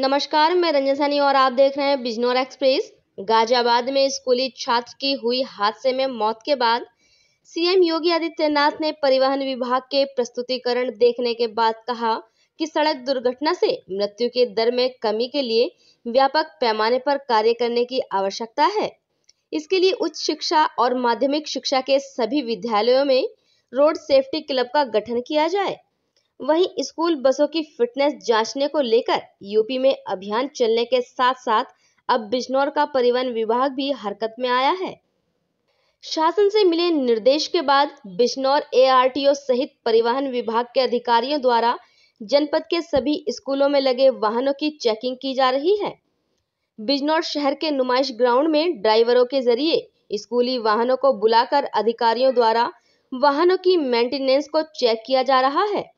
नमस्कार, मैं रंजन सैनी और आप देख रहे हैं बिजनौर एक्सप्रेस। गाजियाबाद में स्कूली छात्र की हुई हादसे में मौत के बाद सीएम योगी आदित्यनाथ ने परिवहन विभाग के प्रस्तुतिकरण देखने के बाद कहा कि सड़क दुर्घटना से मृत्यु के दर में कमी के लिए व्यापक पैमाने पर कार्य करने की आवश्यकता है। इसके लिए उच्च शिक्षा और माध्यमिक शिक्षा के सभी विद्यालयों में रोड सेफ्टी क्लब का गठन किया जाए। वहीं स्कूल बसों की फिटनेस जांचने को लेकर यूपी में अभियान चलने के साथ साथ अब बिजनौर का परिवहन विभाग भी हरकत में आया है। शासन से मिले निर्देश के बाद बिजनौर एआरटीओ सहित परिवहन विभाग के अधिकारियों द्वारा जनपद के सभी स्कूलों में लगे वाहनों की चेकिंग की जा रही है। बिजनौर शहर के नुमाइश ग्राउंड में ड्राइवरों के ज़रिए स्कूली वाहनों को बुलाकर अधिकारियों द्वारा वाहनों की मेंटेनेंस को चेक किया जा रहा है।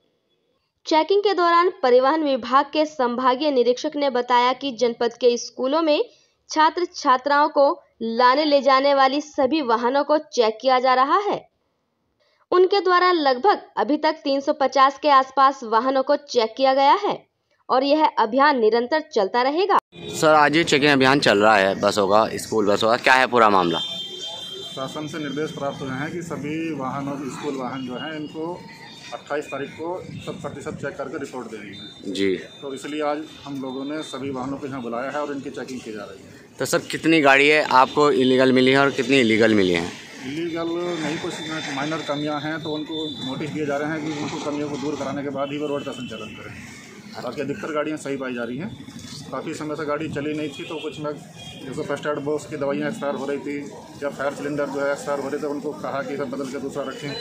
चेकिंग के दौरान परिवहन विभाग के संभागीय निरीक्षक ने बताया कि जनपद के स्कूलों में छात्र छात्राओं को लाने ले जाने वाली सभी वाहनों को चेक किया जा रहा है। उनके द्वारा लगभग अभी तक 350 के आसपास वाहनों को चेक किया गया है और यह अभियान निरंतर चलता रहेगा। सर आज ये चेकिंग अभियान चल रहा है बसों का स्कूल बसों का। क्या है पूरा मामला? शासन से निर्देश प्राप्त हुए हैं कि सभी वाहनों स्कूल वाहन जो हैं इनको अट्ठाईस तारीख को सब प्रतिशत चेक करके रिपोर्ट देनी है। जी। तो इसलिए आज हम लोगों ने सभी वाहनों को यहाँ बुलाया है और इनकी चेकिंग की जा रही है। तो सर कितनी गाड़ी है आपको इलीगल मिली है और कितनी इलीगल मिली हैं? इलीगल नहीं कुछ माइनर कमियाँ हैं तो उनको नोटिस दिए जा रहे हैं कि उनको कमियों को दूर कराने के बाद ही वो रोड का संचालन करें। बाकी अधिकतर गाड़ियाँ सही पाई जा रही हैं। काफ़ी समय से गाड़ी चली नहीं थी तो कुछ में जैसे फ़र्स्ट एड बॉक्स की दवाइयाँ एक्सपायर हो रही थी या फायर सिलेंडर जो है एक्सपायर हो रहे थे उनको कहा कि सब बदल के दूसरा रखें।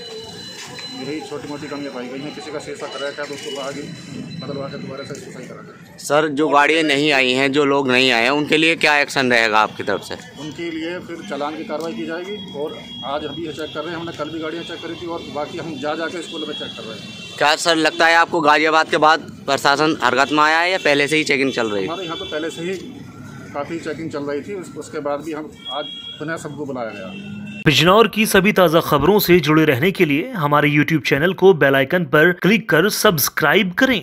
यही छोटी मोटी कमियाँ पाई गई हैं। किसी का शीशा क्रैक है तो उसको आगे बदलवा के दोबारा से सही करा सर जो गाड़ियाँ नहीं आई हैं जो लोग नहीं आए हैं उनके लिए क्या एक्शन रहेगा आपकी तरफ़ से? उनके लिए फिर चलान की कार्रवाई की जाएगी और आज अभी ये चेक कर रहे हैं। हमने कल भी गाड़ियाँ चेक करी थी और बाकी हम जा जाके स्कूल में चेक कर रहे हैं। क्या सर लगता है आपको गाजियाबाद के बाद प्रशासन हरकत में आया है या पहले से ही चेकिंग चल रही है? हमारे यहाँ तो पहले से ही काफ़ी चेकिंग चल रही थी। उसके बाद भी हम आज पुनः सबको बुलाया गया। बिजनौर की सभी ताज़ा खबरों से जुड़े रहने के लिए हमारे YouTube चैनल को बेल आइकन पर क्लिक कर सब्सक्राइब करें।